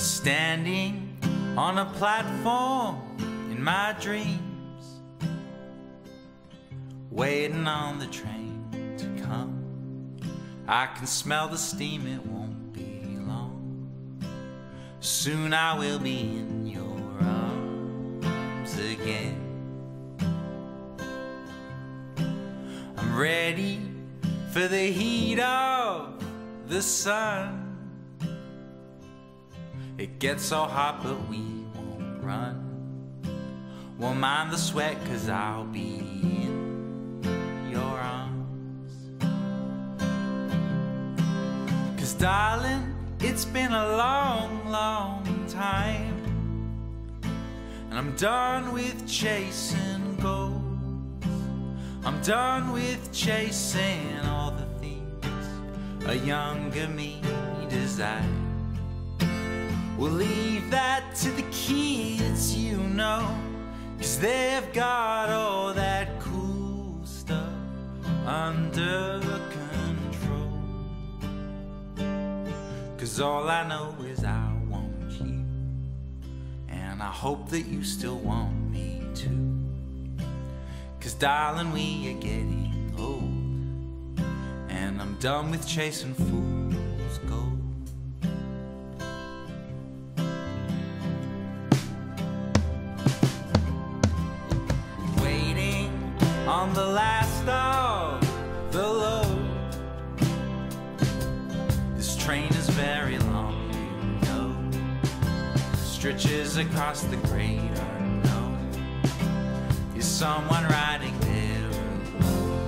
Standing on a platform in my dreams, waiting on the train to come. I can smell the steam, it won't be long. Soon I will be in your arms again. I'm ready for the heat of the sun. It gets so hot, but we won't run. Won't mind the sweat, cause I'll be in your arms. Cause, darling, it's been a long, long time. And I'm done with chasing goals. I'm done with chasing all the things a younger me desires. We'll leave that to the kids, you know, cause they've got all that cool stuff under control. Cause all I know is I want you, and I hope that you still want me too. Cause darling, we are getting old, and I'm done with chasing fool's last of the load. This train is very long, you know. Stretches across the great unknown. Is someone riding there alone?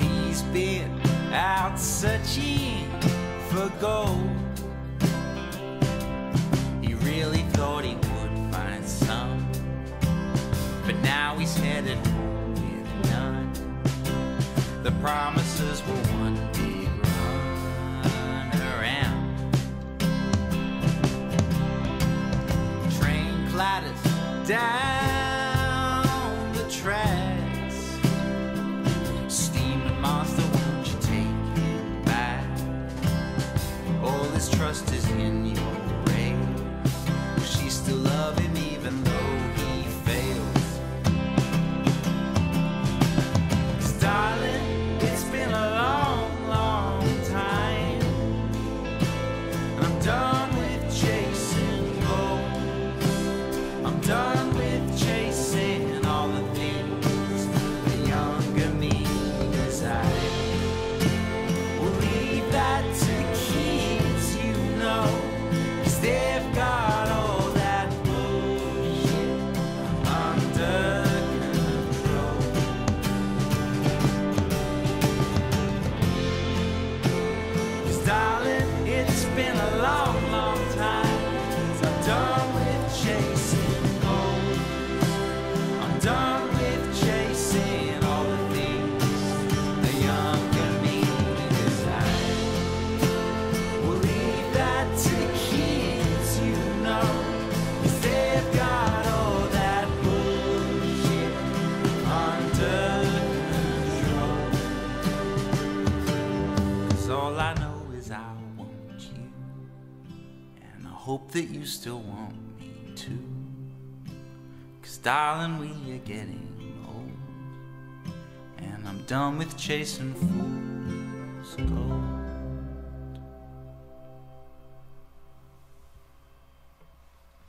He's been out searching for gold. The promises were one big run around. Train clatters down the tracks. Steaming monster, won't you take it back? All his trust is in your rays. Will she still love him even though hope that you still want me too. Cause darling, we are getting old, and I'm done with chasing fools gold.